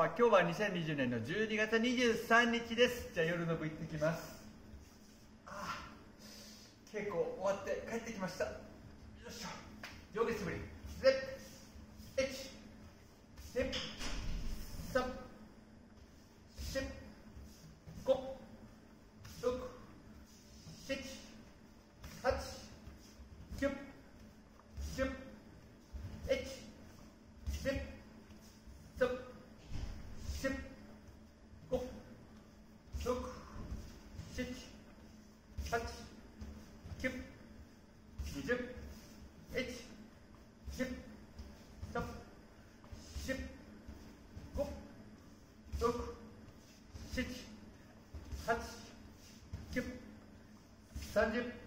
は今日は2020年の12月23日です。じゃあ夜の部行ってきます。ああ稽古終わって帰ってきました。よいしょ。4月ぶり。1 1 2 3 संजय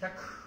100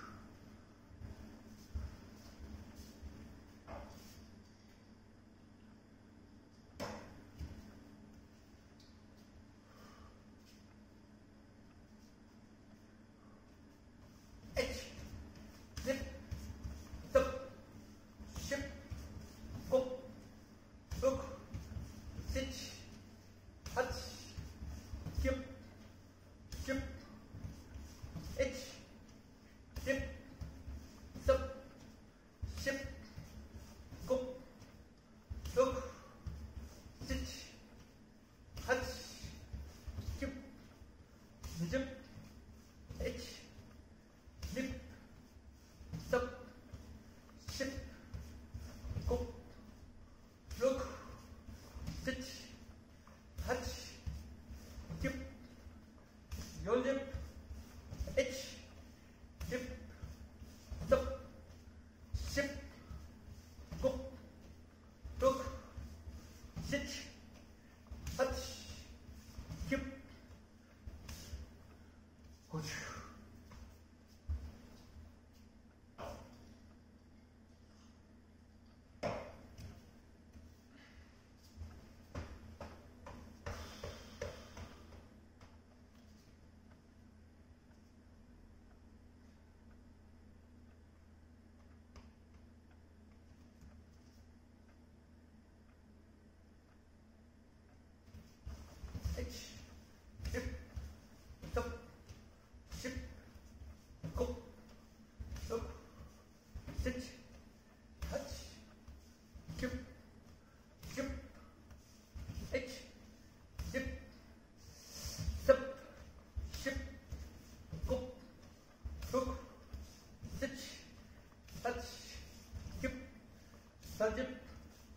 Sadece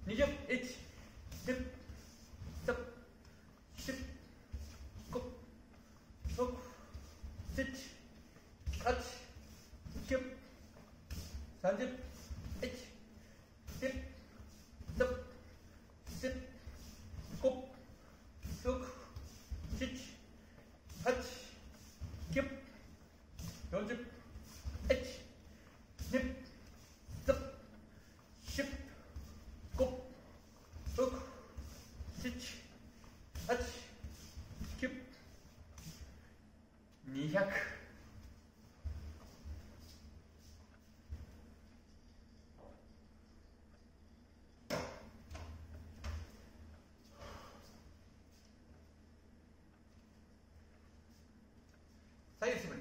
nice iç. Dip. Sıp. Şıp. Kup. Sok. Sit. Kaç. Kip. Sadece Hey,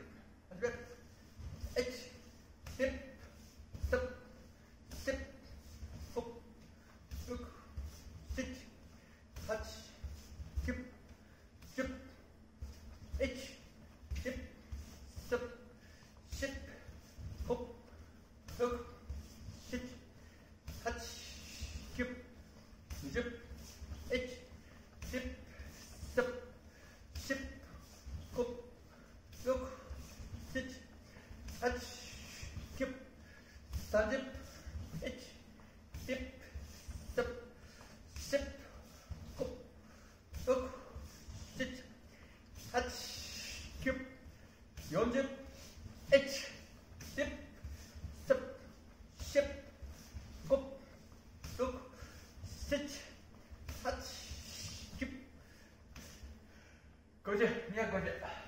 200。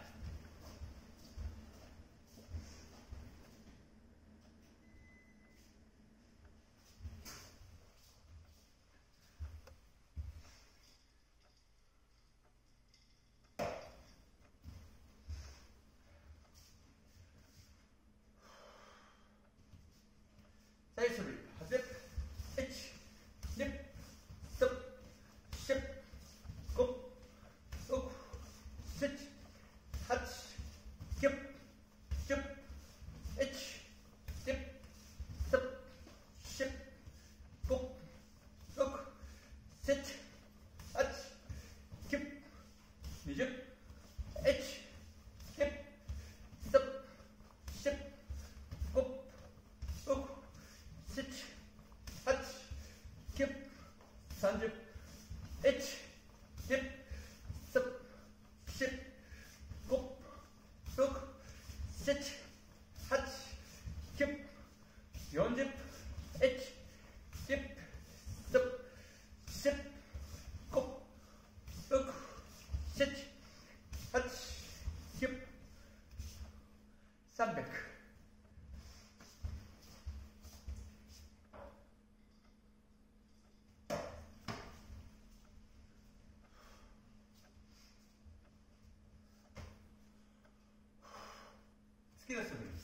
最初 sit ¿qué?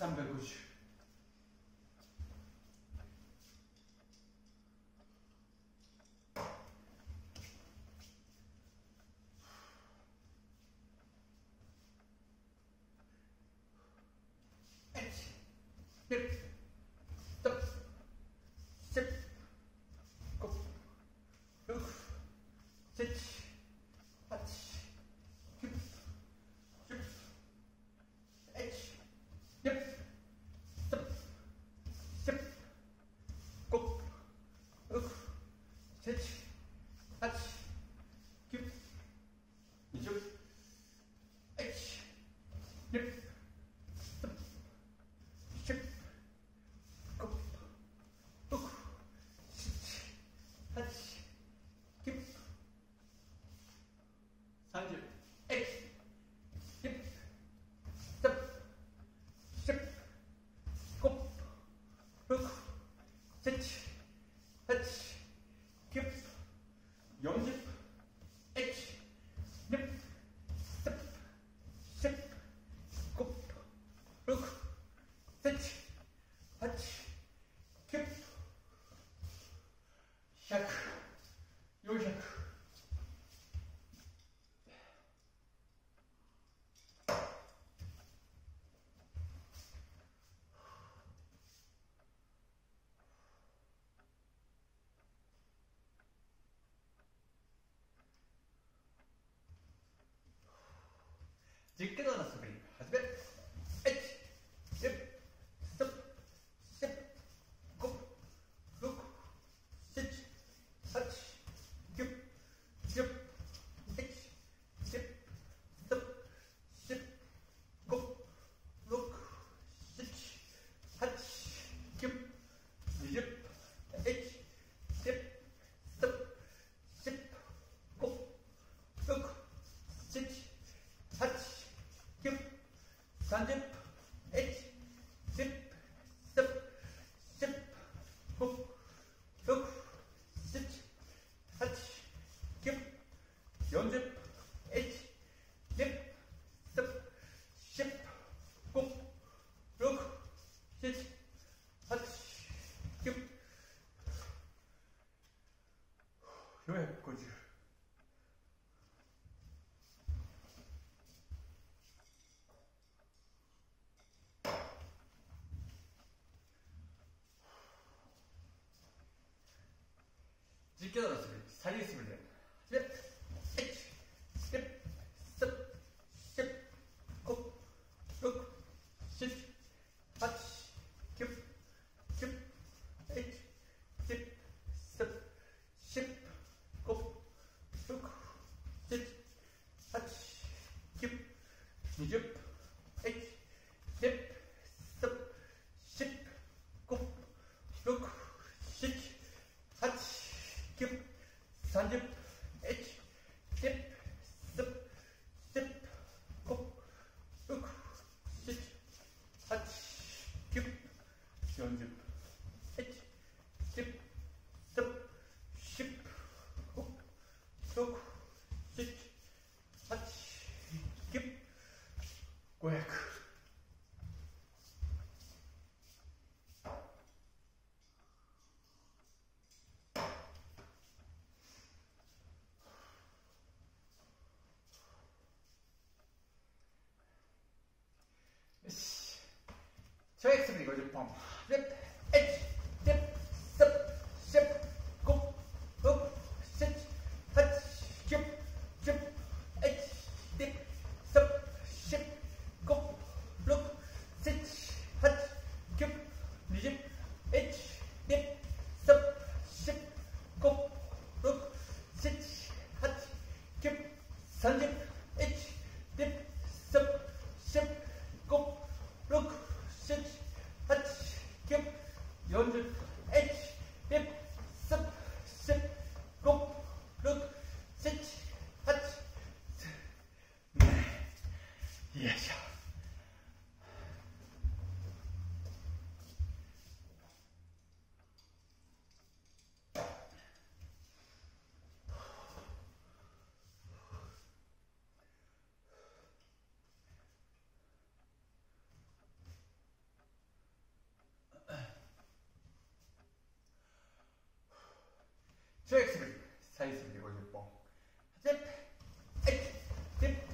tam by 30 x Gıcıp. Ek. ちょいくすぶり50左右すぎて50本ステップはい。ステップ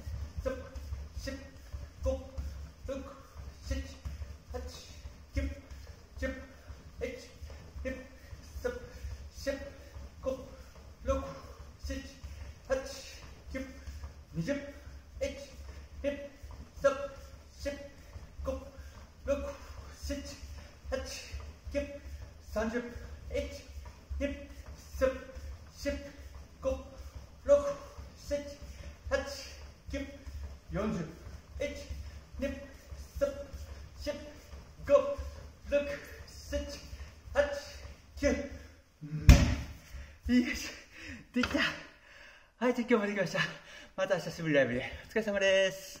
ステップ4 5 6 7 8 9 10 11 12 13 14 15 16 17 18 19 20 30, 1, 2, 久しぶりライブで。お疲れ様です。